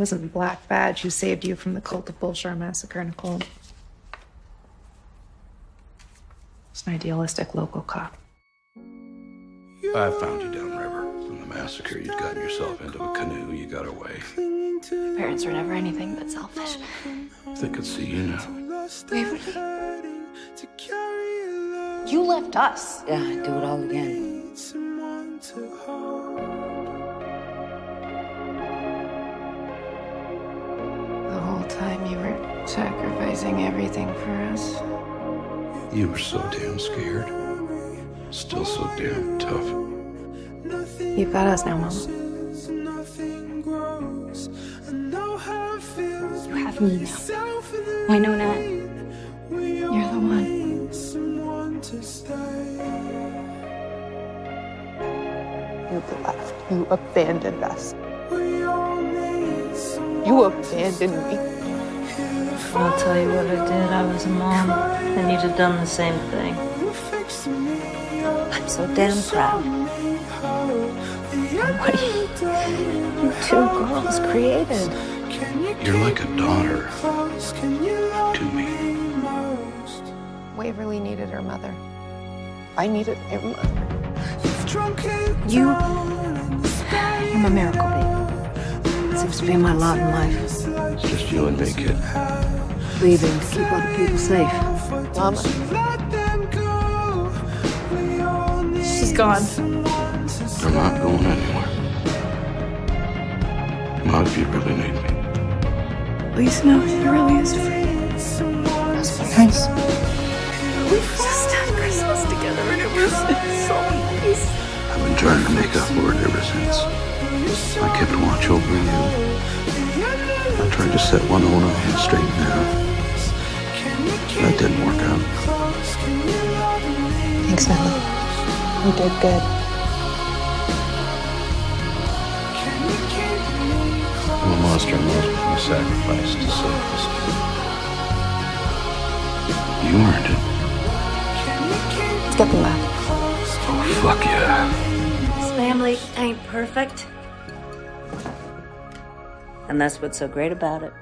wasn't Black Badge who saved you from the cult of Bulshar massacre, Nicole. It's an idealistic local cop. I found you downriver. From the massacre, you'd gotten yourself into a canoe, you got away. My parents were never anything but selfish. If They could see you now. Waverly. You left us. Yeah, I'd do it all again. Sacrificing everything for us. You were so damn scared. Still so damn tough. You've got us now, Mama. You have me now. Wynonna? You're the one. You left. You abandoned us. You abandoned me. I'll tell you what I did. I was a mom, and you'd have done the same thing. I'm so damn proud. What you, you two girls created. You're like a daughter to me. Waverly needed her mother. I needed your mother. You. You're my miracle baby. Seems to be my lot in life. It's just you and me, kid. Leaving to keep other people safe. Mama. She's gone. I'm not going anywhere. Not if you really need me. Please know she really is free. That's nice. We just had Christmas together and it was so nice. I've been trying to make up for it ever since. I kept watch over you. I tried to set one owner hand straight now. That didn't work out. Thanks, Nedley. You did good. I'm a monster knows what you sacrificed to save us. You earned it. Let's get them back. Oh, fuck yeah. This family ain't perfect. And that's what's so great about it.